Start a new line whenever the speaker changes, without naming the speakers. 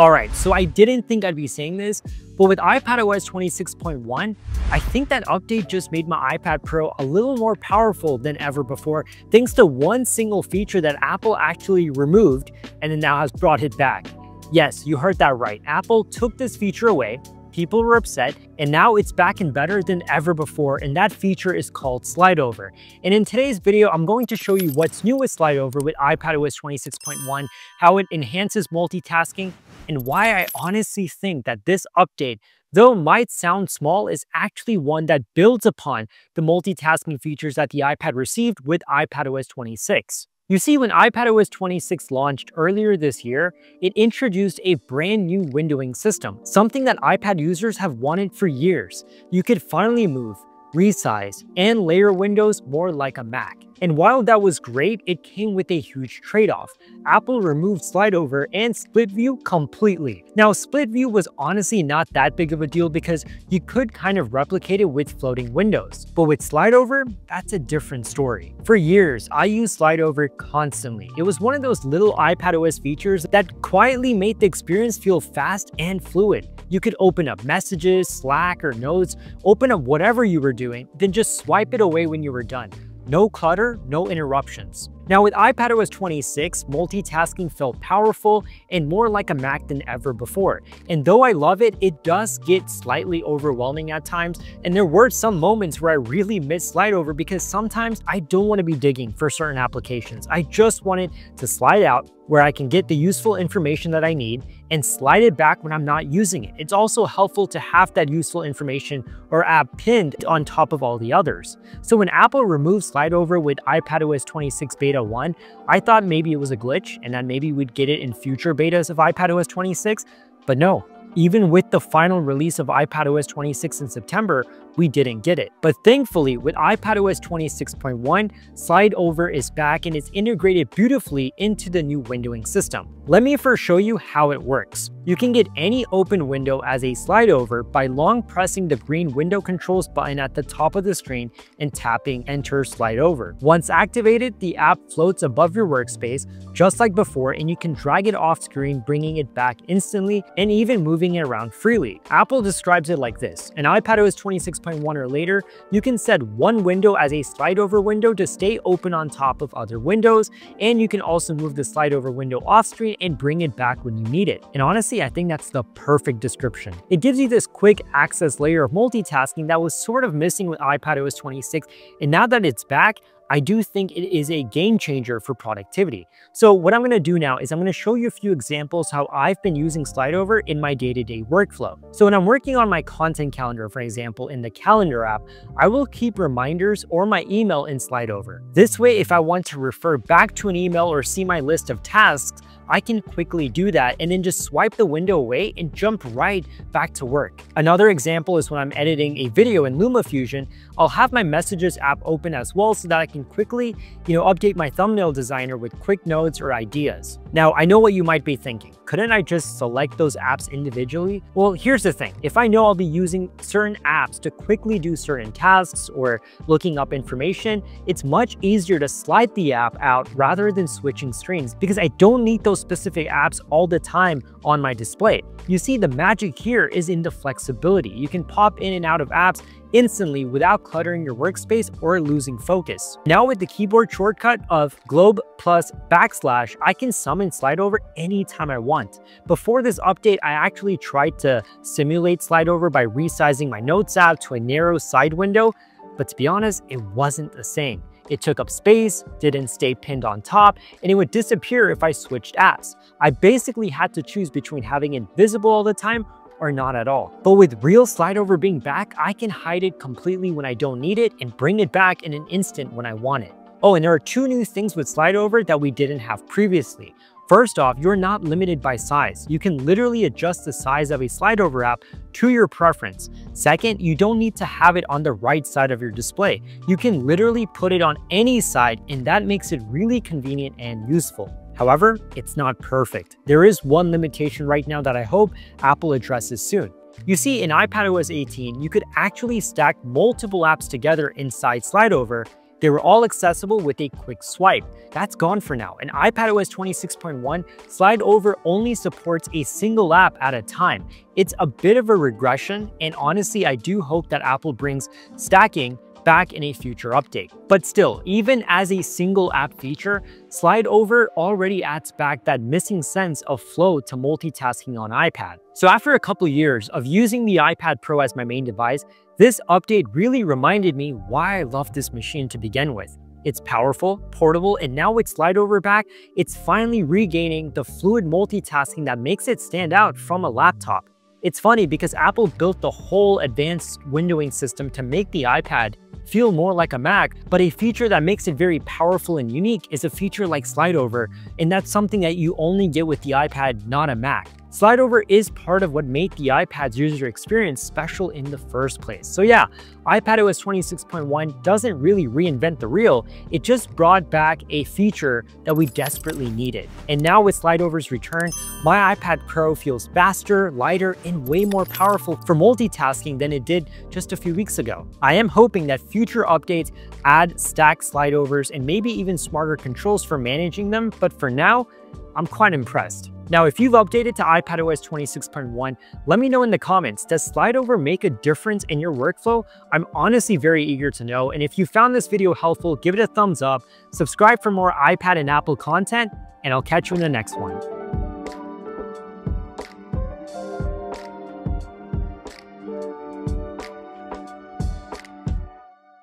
Alright, so I didn't think I'd be saying this, but with iPadOS 26.1, I think that update just made my iPad Pro a little more powerful than ever before, thanks to one single feature that Apple actually removed and then now has brought it back. Yes, you heard that right. Apple took this feature away, people were upset, and now it's back and better than ever before, and that feature is called Slide Over. And in today's video, I'm going to show you what's new with Slide Over with iPadOS 26.1, how it enhances multitasking, and why I honestly think that this update though might sound small, is actually one that builds upon the multitasking features that the iPad received with iPadOS 26. You see, when iPadOS 26 launched earlier this year, it introduced a brand new windowing system, something that iPad users have wanted for years. You could finally move, resize, and layer windows more like a Mac. And while that was great, it came with a huge trade-off. Apple removed slide over and split view completely. Now, split view was honestly not that big of a deal because you could kind of replicate it with floating windows. But with slide over, that's a different story. For years, I used slide over constantly. It was one of those little iPadOS features that quietly made the experience feel fast and fluid. You could open up messages, Slack, or notes, open up whatever you were doing, then just swipe it away when you were done. No clutter, no interruptions. Now with iPadOS 26, multitasking felt powerful and more like a Mac than ever before. And though I love it, it does get slightly overwhelming at times. And there were some moments where I really missed slide over because sometimes I don't want to be digging for certain applications. I just wanted to slide out where I can get the useful information that I need and slide it back when I'm not using it. It's also helpful to have that useful information or app pinned on top of all the others. So when Apple removed slide over with iPadOS 26 Beta 1, I thought maybe it was a glitch and that maybe we'd get it in future betas of iPadOS 26, but no, even with the final release of iPadOS 26 in September, we didn't get it. But thankfully, with iPadOS 26.1, Slide Over is back and it's integrated beautifully into the new windowing system. Let me first show you how it works. You can get any open window as a slide over by long pressing the green window controls button at the top of the screen and tapping enter slide over. Once activated, the app floats above your workspace just like before and you can drag it off screen bringing it back instantly and even moving it around freely. Apple describes it like this, an iPadOS 26 6.1 or later, you can set one window as a slide over window to stay open on top of other windows, and you can also move the slide over window off screen and bring it back when you need it. And honestly, I think that's the perfect description. It gives you this quick access layer of multitasking that was sort of missing with iPadOS 26, and now that it's back, I do think it is a game changer for productivity. So what I'm going to do now is I'm going to show you a few examples how I've been using SlideOver in my day-to-day -day workflow. So when I'm working on my content calendar, for example, in the calendar app, I will keep reminders or my email in SlideOver. This way, if I want to refer back to an email or see my list of tasks, I can quickly do that and then just swipe the window away and jump right back to work. Another example is when I'm editing a video in LumaFusion, I'll have my messages app open as well so that I can quickly, you know, update my thumbnail designer with quick notes or ideas. Now, I know what you might be thinking. Couldn't I just select those apps individually? Well, here's the thing. If I know I'll be using certain apps to quickly do certain tasks or looking up information, it's much easier to slide the app out rather than switching screens because I don't need those specific apps all the time on my display. You see, the magic here is in the flexibility. You can pop in and out of apps instantly without cluttering your workspace or losing focus. Now with the keyboard shortcut of globe plus backslash, I can summon slide over anytime I want. Before this update, I actually tried to simulate slide over by resizing my notes app to a narrow side window, but to be honest, it wasn't the same. It took up space, didn't stay pinned on top, and it would disappear if I switched apps. I basically had to choose between having it visible all the time or not at all. But with real slide over being back, I can hide it completely when I don't need it and bring it back in an instant when I want it. Oh, and there are two new things with slide over that we didn't have previously. First off, you're not limited by size. You can literally adjust the size of a slide over app to your preference. Second, you don't need to have it on the right side of your display. You can literally put it on any side and that makes it really convenient and useful. However, it's not perfect. There is one limitation right now that I hope Apple addresses soon. You see, in iPadOS 18, you could actually stack multiple apps together inside SlideOver They were all accessible with a quick swipe. That's gone for now, and iPadOS 26.1 Slide Over only supports a single app at a time. It's a bit of a regression, and honestly, I do hope that Apple brings stacking back in a future update. But still, even as a single app feature, Slide Over already adds back that missing sense of flow to multitasking on iPad. So after a couple years of using the iPad Pro as my main device, this update really reminded me why I love this machine to begin with. It's powerful, portable, and now with Slide Over back, it's finally regaining the fluid multitasking that makes it stand out from a laptop. It's funny because Apple built the whole advanced windowing system to make the iPad feel more like a Mac, but a feature that makes it very powerful and unique is a feature like slide over, and that's something that you only get with the iPad, not a Mac. Slide over is part of what made the iPad's user experience special in the first place. So yeah, iPadOS 26.1 doesn't really reinvent the wheel, it just brought back a feature that we desperately needed. And now with Slide Over's return, my iPad Pro feels faster, lighter, and way more powerful for multitasking than it did just a few weeks ago. I am hoping that future updates add stacked slide overs and maybe even smarter controls for managing them, but for now, I'm quite impressed. Now, if you've updated to iPadOS 26.1, let me know in the comments, does slide over make a difference in your workflow? I'm honestly very eager to know, and if you found this video helpful, give it a thumbs up, subscribe for more iPad and Apple content, and I'll catch you in the next one.